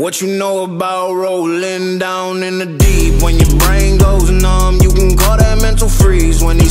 What you know about rolling down in the deep? When your brain goes numb, you can call that mental freeze When these